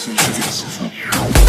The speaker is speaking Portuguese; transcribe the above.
Sim, sim, sim.